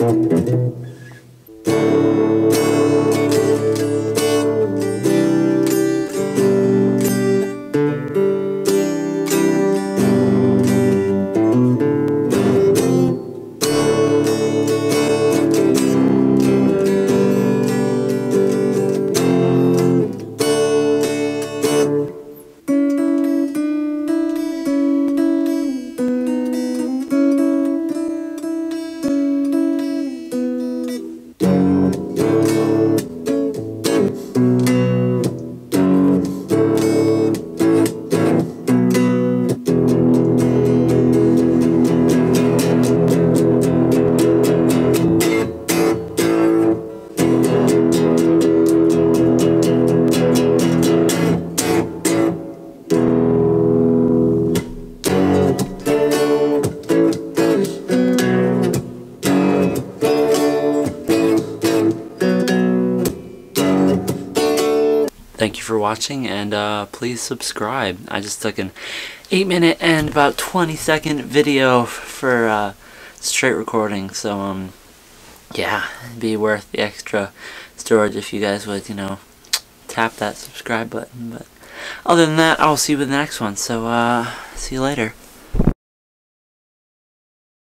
thank you thank you for watching, and uh, please subscribe. I just took an 8 minute and about 20 second video for uh, straight recording, so um, yeah, it'd be worth the extra storage if you guys would, you know, tap that subscribe button. But other than that, I'll see you with the next one. So, uh, see you later.